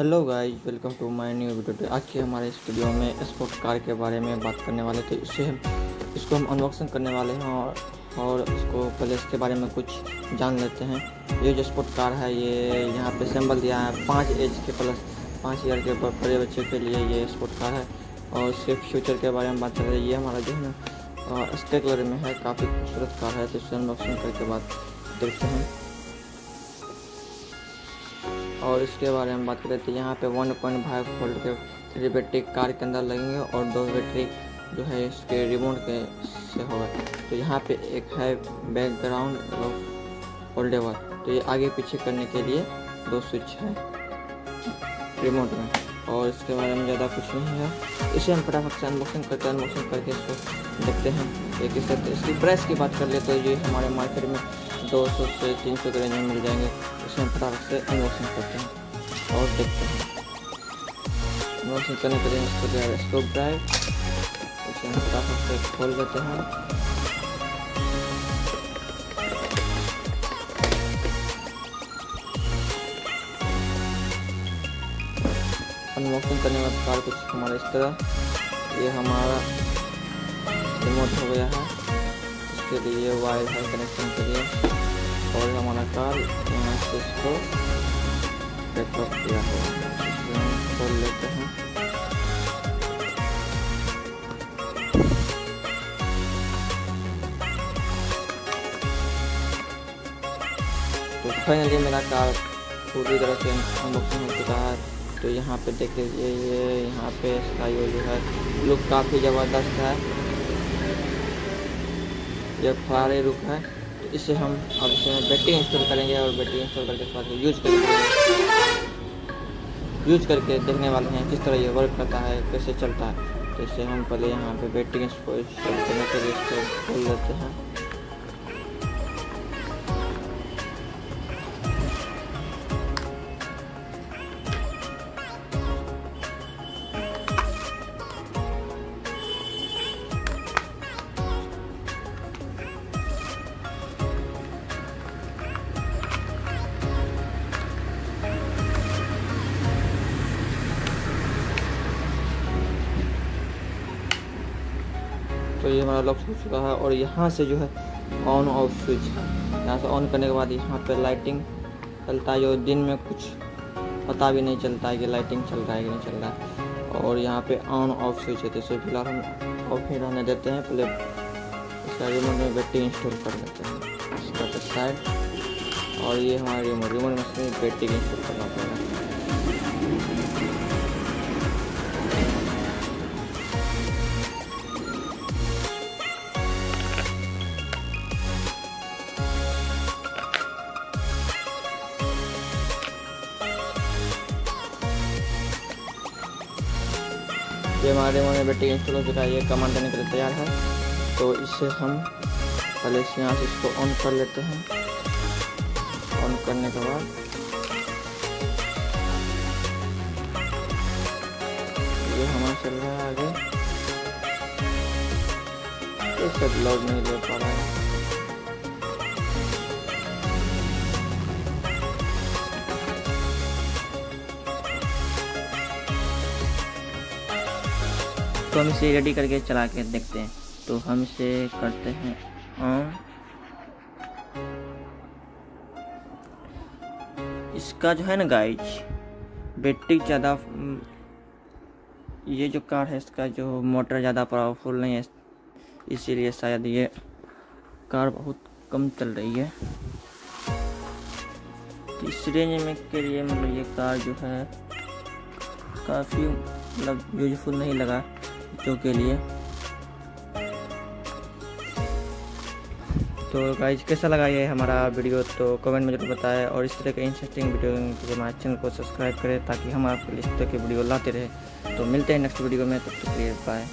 Hello guys welcome to my new video आज के हमारे इस वीडियो में स्पोर्ट कार के बारे में बात करने वाले थे इससे हम, इसको हम अनबॉक्सिंग करने वाले हैं और और इसको पहले इसके बारे में कुछ जान लेते हैं। ये जो स्पोर्ट कार है, ये यहाँ पे सिंबल दिया है पाँच एज के प्लस पाँच ईयर के बड़े बच्चे के लिए ये स्पोर्ट कार है। और इसके फ्यूचर के बारे में बात कर रहे हैं, ये हमारा जो है ना स्टे कलर में है, काफ़ी खूबसूरत कार है तो इससे अनबॉक्सिंग करके बाद देखते हैं। और इसके बारे में बात करें तो यहाँ पे 1.5 वोल्ट के थ्री बैटरी कार के अंदर लगेंगे और दो बैटरी जो है इसके रिमोट के से होगा। तो यहाँ पे एक है बैकग्राउंड फोल्डेबल तो ये आगे पीछे करने के लिए दो स्विच है रिमोट में। और इसके बारे में ज़्यादा कुछ नहीं है। इसे हम फटाफट से अनबॉक्सिंग करते हैं। अनबॉक्सिंग करके इसको देखते हैं। एक इस इसकी प्राइस की बात कर ले तो ये हमारे मार्केट में 200 से 300 के रेंज में मिल जाएँगे। इसे हम फटाफट से अनबॉक्सिंग करते हैं और देखते हैं। अनबॉक्सिंग करने के लिए इसको है स्टोव ड्राइव इसे हम फटाफट से खोल देते हैं। अनबॉक्सिंग करने के बाद कुछ हमारा इस तरह। ये हमारा रिमोट हो गया है। इसके लिए वायर है कनेक्शन के लिए, और हमारा कार इसको बैकअप किया है। खोल लेते हैं। तो फाइनली मेरा कार पूरी तरह से अनबॉक्सिंग हो चुका है। तो यहाँ पे देख लीजिए, ये यहाँ पे इसका जो है लुक काफ़ी ज़बरदस्त है। ये फारे रुक है तो इससे हम अब इसमें बैटरी इंस्टॉल करेंगे और बैटरी इंस्टॉल करके इसके बाद यूज़ करेंगे यूज़ करके देखने वाले हैं किस तरह ये वर्क करता है, कैसे चलता है। तो इससे हम पहले यहाँ पे बैटरी इंस्टॉल करने के लिए इसको खोल लेते हैं। तो ये हमारा लॉक हो चुका है और यहाँ से जो है ऑन ऑफ़ स्विच है। यहाँ से ऑन करने के बाद यहाँ पे लाइटिंग चलता है, जो दिन में कुछ पता भी नहीं चलता है कि लाइटिंग चल रहा है कि नहीं चल रहा है। और यहाँ पे ऑन ऑफ़ स्विच है तो इसे फ़िलहाल हम ऑफ़ ही रहने देते हैं, पहले इसका रिमोट में बैटरी इंस्टॉल कर लेते हैं। इसका साइड और ये हमारा रिमोट रिमोट में बैटरी इंस्टॉल करना पड़ेगा। हमारे में बेटी इंस्टॉल हो चुका है ये कमांड देने के लिए तैयार है। तो इसे हम पहले से यहाँ से इसको ऑन कर लेते हैं। ऑन करने के बाद ये हमारा चल रहा है आगे। ये सब लॉग नहीं ले पा रहा है। तो हम इसे रेडी करके चला के देखते हैं। तो हम इसे करते हैं। ऑन इसका जो है ना गाइज़ बैटरी ज़्यादा ये जो कार है, इसका जो मोटर ज़्यादा पावरफुल नहीं है, इसीलिए शायद ये कार बहुत कम चल रही है। तो इस रेंज में के लिए मतलब ये कार जो है, काफ़ी मतलब यूजफुल नहीं लगा। बच्चों के लिए। तो गाइज़ कैसा लगा ये हमारा वीडियो तो कमेंट में ज़रूर बताएँ और इस तरह के इंटरेस्टिंग वीडियो के लिए हमारे चैनल को सब्सक्राइब करें ताकि हम आपके लिए इस तरह के वीडियो लाते रहे। तो मिलते हैं नेक्स्ट वीडियो में, तब तक के लिए बाय